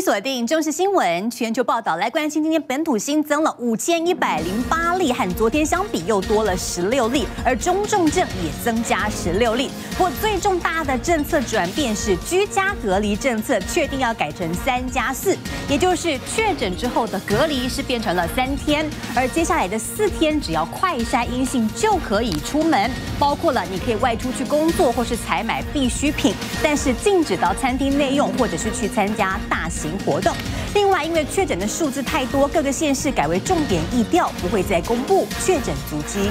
锁定中视新闻全球报道，来关心今天本土新增了五千一百零八例，和昨天相比又多了十六例，而中重症也增加十六例。不过最重大的政策转变是居家隔离政策确定要改成三加四，也就是确诊之后的隔离是变成了三天，而接下来的四天只要快筛阴性就可以出门，包括了你可以外出去工作或是采买必需品，但是禁止到餐厅内用或者是去参加大型。活动。另外，因为确诊的数字太多，各个县市改为重点疫调，不会再公布确诊足迹。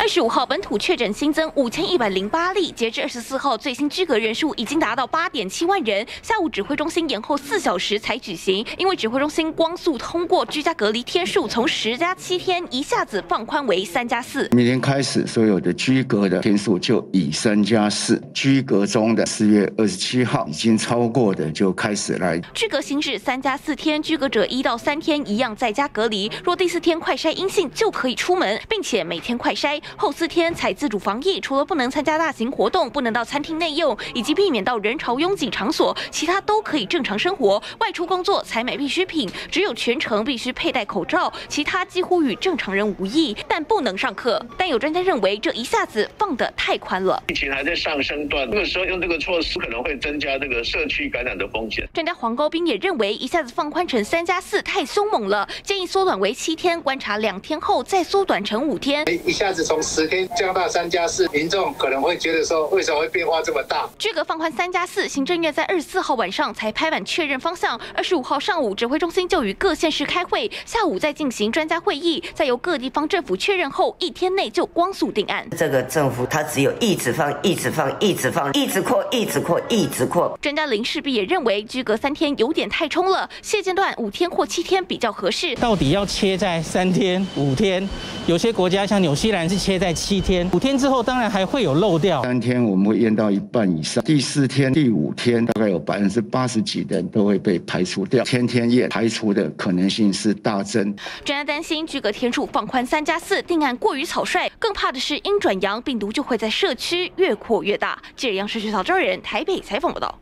二十五号本土确诊新增五千一百零八例，截至二十四号最新居隔人数已经达到八点七万人。下午指挥中心延后四小时才举行，因为指挥中心光速通过居家隔离天数从十加七天一下子放宽为三加四。明天开始，所有的居隔的天数就以三加四，居隔中的四月二十七号已经超过的就开始来居隔形式三加四天，居隔者一到三天一样在家隔离，若第四天快筛阴性就可以出门，并且每天快筛。后四天才自主防疫，除了不能参加大型活动、不能到餐厅内用，以及避免到人潮拥挤场所，其他都可以正常生活。外出工作、采买必需品，只有全程必须佩戴口罩，其他几乎与正常人无异。但不能上课。但有专家认为，这一下子放得太宽了。疫情还在上升段，这个时候用这个措施，可能会增加这个社区感染的风险。专家黄高斌也认为，一下子放宽成三加四太凶猛了，建议缩短为七天，观察两天后再缩短成五天。一下子从十天降到三加四，民众可能会觉得说，为什么会变化这么大？居隔放宽三加四，行政院在二十四号晚上才拍板确认方向，二十五号上午指挥中心就与各县市开会，下午再进行专家会议，再由各地方政府确认后，一天内就光速定案。这个政府它只有一直放，一直放，一直放，一直扩，一直扩，一直扩。专家林世璧也认为，居隔三天有点太冲了，现阶段五天或七天比较合适。到底要切在三天、五天？有些国家像纽西兰是切在七天，五天之后当然还会有漏掉。三天我们会验到一半以上，第四天、第五天大概有百分之八十几的人都会被排除掉。天天验排除的可能性是大增。专家担心居隔天数放宽三加四定案过于草率，更怕的是阴转阳病毒就会在社区越扩越大。记者杨世旭、曹昭仁台北采访报道。